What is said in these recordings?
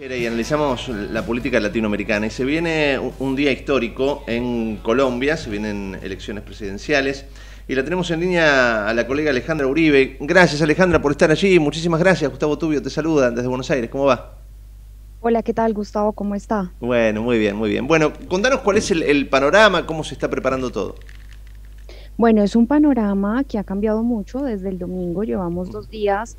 Y analizamos la política latinoamericana y se viene un día histórico en Colombia, se vienen elecciones presidenciales y la tenemos en línea a la colega Alejandra Uribe. Gracias Alejandra por estar allí, muchísimas gracias. Gustavo Tubio te saluda desde Buenos Aires, ¿cómo va? Hola, ¿qué tal Gustavo? ¿Cómo está? Bueno, muy bien, muy bien. Bueno, contanos cuál es el, panorama, cómo se está preparando todo. Bueno, es un panorama que ha cambiado mucho desde el domingo, llevamos dos días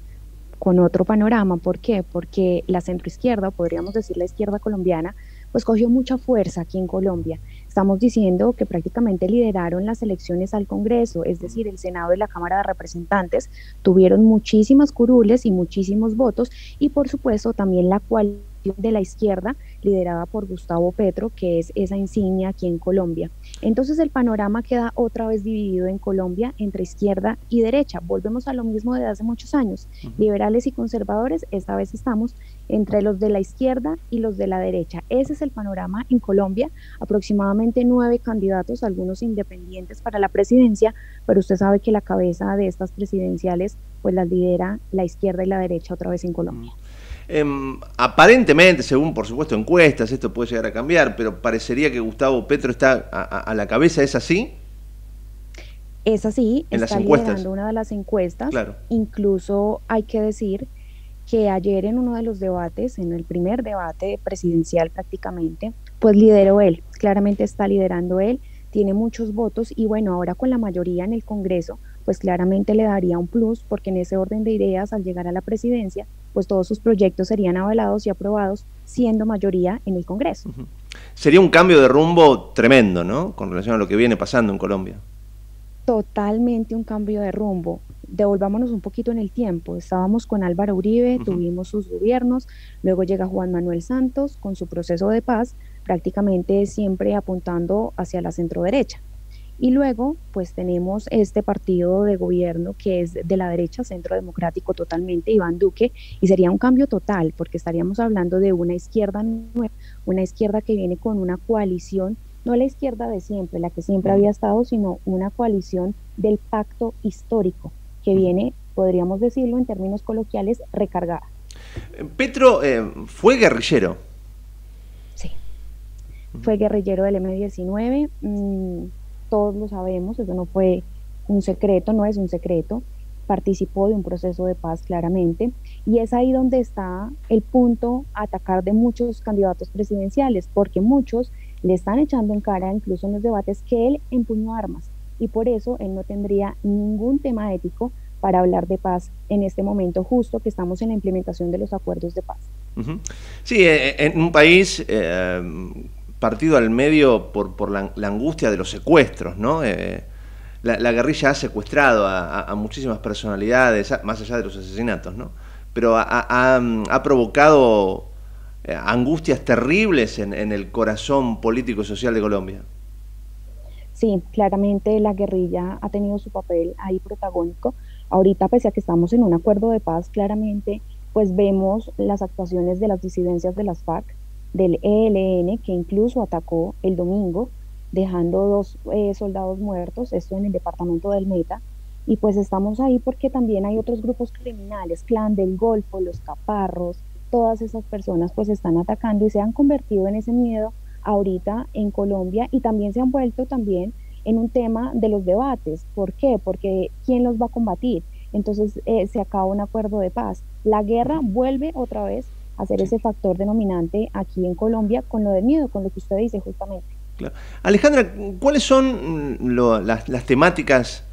con otro panorama. ¿Por qué? Porque la centroizquierda, podríamos decir la izquierda colombiana, pues cogió mucha fuerza aquí en Colombia. Estamos diciendo que prácticamente lideraron las elecciones al Congreso, es decir, el Senado y la Cámara de Representantes tuvieron muchísimas curules y muchísimos votos y por supuesto también la cual de la izquierda, liderada por Gustavo Petro, que es esa insignia aquí en Colombia. Entonces el panorama queda otra vez dividido en Colombia entre izquierda y derecha. Volvemos a lo mismo de hace muchos años. Liberales y conservadores, esta vez estamos entre los de la izquierda y los de la derecha. Ese es el panorama en Colombia. Aproximadamente nueve candidatos, algunos independientes para la presidencia, pero usted sabe que la cabeza de estas presidenciales pues las lidera la izquierda y la derecha otra vez en Colombia. Em, aparentemente, según por supuesto encuestas, esto puede llegar a cambiar, pero parecería que Gustavo Petro está a, la cabeza, ¿es así? Es así, en está las encuestas. una de las encuestas. Claro. Incluso hay que decir que ayer en uno de los debates, en el primer debate presidencial prácticamente, pues lideró él, claramente está liderando él, tiene muchos votos y bueno, ahora con la mayoría en el Congreso, pues claramente le daría un plus porque en ese orden de ideas al llegar a la presidencia, pues todos sus proyectos serían avalados y aprobados siendo mayoría en el Congreso. Sería un cambio de rumbo tremendo, ¿no? Con relación a lo que viene pasando en Colombia. Totalmente un cambio de rumbo. Devolvámonos un poquito en el tiempo. Estábamos con Álvaro Uribe, tuvimos sus gobiernos, luego llega Juan Manuel Santos con su proceso de paz, prácticamente siempre apuntando hacia la centroderecha. Y luego, pues tenemos este partido de gobierno que es de la derecha, centro democrático totalmente, Iván Duque, y sería un cambio total, porque estaríamos hablando de una izquierda nueva, una izquierda que viene con una coalición, no la izquierda de siempre, la que siempre había estado, sino una coalición del pacto histórico, que viene, podríamos decirlo en términos coloquiales, recargada. Petro eh, fue guerrillero. Sí, fue guerrillero del M-19 todos lo sabemos, eso no fue un secreto, no es un secreto, participó de un proceso de paz claramente, y es ahí donde está el punto a atacar de muchos candidatos presidenciales, porque muchos le están echando en cara, incluso en los debates, que él empuñó armas, y por eso él no tendría ningún tema ético para hablar de paz en este momento justo que estamos en la implementación de los acuerdos de paz. Sí, eh, en un país eh, partido al medio por, por la, angustia de los secuestros, ¿no? Eh, la, guerrilla ha secuestrado a, muchísimas personalidades, más allá de los asesinatos, ¿no? Pero ha, provocado eh, angustias terribles en, el corazón político y social de Colombia. Sí, claramente la guerrilla ha tenido su papel ahí protagónico. Ahorita, pese a que estamos en un acuerdo de paz, claramente, pues vemos las actuaciones de las disidencias de las FARC, del ELN que incluso atacó el domingo, dejando dos eh, soldados muertos, esto en el departamento del Meta. Y pues estamos ahí porque también hay otros grupos criminales, Clan del Golfo, los Caparros, todas esas personas pues están atacando y se han convertido en ese miedo ahorita en Colombia y también se han vuelto también en un tema de los debates. ¿Por qué? Porque ¿quién los va a combatir? Entonces eh, se acaba un acuerdo de paz. La guerra vuelve otra vez hacer ese factor denominante aquí en Colombia con lo del miedo, con lo que usted dice justamente. Alejandra, ¿cuáles son mm, las, temáticas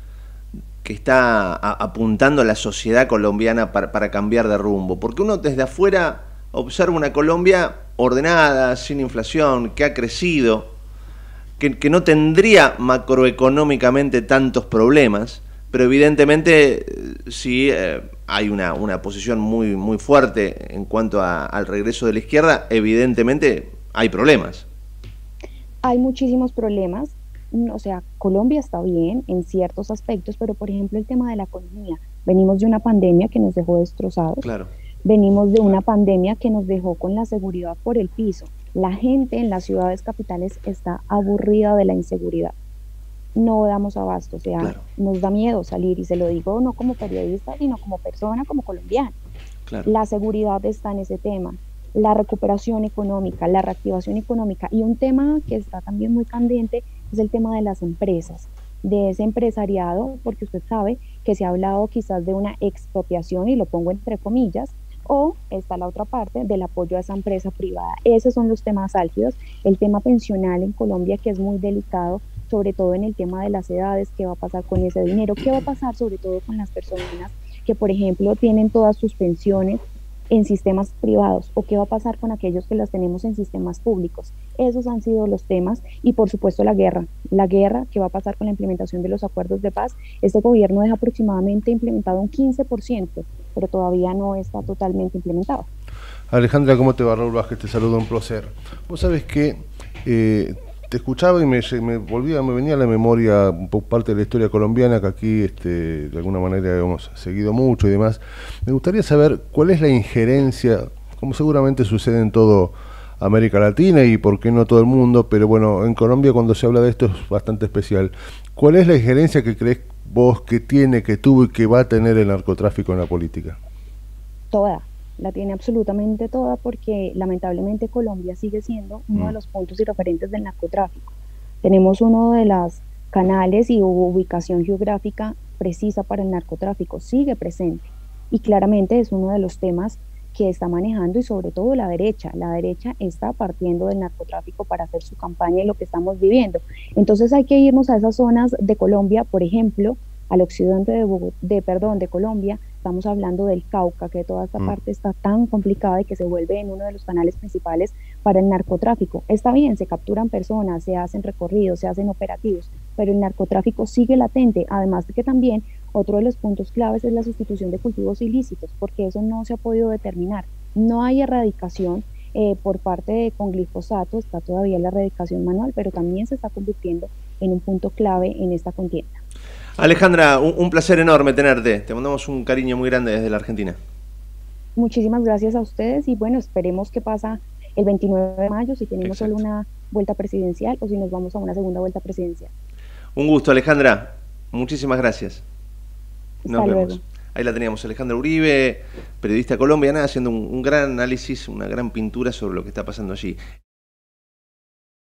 que está apuntando la sociedad colombiana para, cambiar de rumbo? Porque uno desde afuera observa una Colombia ordenada, sin inflación, que ha crecido, que, no tendría macroeconómicamente tantos problemas, pero evidentemente eh, sí eh, hay una, una posición muy, muy fuerte en cuanto al regreso de la izquierda, evidentemente hay problemas. Hay muchísimos problemas. O sea, Colombia está bien en ciertos aspectos, pero por ejemplo el tema de la economía. Venimos de una pandemia que nos dejó destrozados. Claro. Venimos de una pandemia que nos dejó con la seguridad por el piso. La gente en las ciudades capitales está aburrida de la inseguridad no damos abasto, o sea, nos da miedo salir y se lo digo no como periodista, sino como persona, como colombiana. La seguridad está en ese tema. la recuperación económica, la reactivación económica y un tema que está también muy candente es el tema de las empresas, de ese empresariado, porque usted sabe que se ha hablado quizás de una expropiación y lo pongo entre comillas, o está la otra parte del apoyo a esa empresa privada. Esos son los temas álgidos. El tema pensional en Colombia, que es muy delicado, sobre todo en el tema de las edades, qué va a pasar con ese dinero, qué va a pasar sobre todo con las personas que, por ejemplo, tienen todas sus pensiones en sistemas privados o qué va a pasar con aquellos que las tenemos en sistemas públicos. Esos han sido los temas y por supuesto la guerra. La guerra, qué va a pasar con la implementación de los acuerdos de paz. Este gobierno deja aproximadamente implementado un 15%, pero todavía no está totalmente implementado. Alejandra, ¿cómo te va? Raúl Vázquez, te saludo, un placer. Vos sabés que eh, te escuchaba y me, volvía, me venía a la memoria parte de la historia colombiana que aquí este, de alguna manera hemos seguido mucho y demás. Me gustaría saber cuál es la injerencia, como seguramente sucede en todo América Latina y por qué no todo el mundo, pero bueno, en Colombia cuando se habla de esto es bastante especial. ¿Cuál es la injerencia que crees vos que tiene, que tuvo y que va a tener el narcotráfico en la política? Toda la tiene absolutamente toda porque lamentablemente Colombia sigue siendo uno de mm. los puntos y referentes del narcotráfico. Tenemos uno de los canales y ubicación geográfica precisa para el narcotráfico, sigue presente y claramente es uno de los temas que está manejando y sobre todo la derecha. La derecha está partiendo del narcotráfico para hacer su campaña y lo que estamos viviendo. Entonces hay que irnos a esas zonas de Colombia, por ejemplo, al occidente de, de, perdón, de Colombia, estamos hablando del Cauca, que toda esta mm. parte está tan complicada y que se vuelve en uno de los canales principales para el narcotráfico. Está bien, se capturan personas, se hacen recorridos, se hacen operativos, pero el narcotráfico sigue latente, además de que también otro de los puntos claves es la sustitución de cultivos ilícitos, porque eso no se ha podido determinar. No hay erradicación eh, por parte de con glifosato, está todavía la erradicación manual, pero también se está convirtiendo en un punto clave en esta contienda. Alejandra, un, placer enorme tenerte. Te mandamos un cariño muy grande desde la Argentina. Muchísimas gracias a ustedes y bueno, esperemos que pasa el 29 de mayo si tenemos solo una vuelta presidencial o si nos vamos a una segunda vuelta presidencial. Un gusto, Alejandra. Muchísimas gracias. Nos vemos. Ahí la teníamos, Alejandra Uribe, periodista colombiana, haciendo un gran análisis, una gran pintura sobre lo que está pasando allí.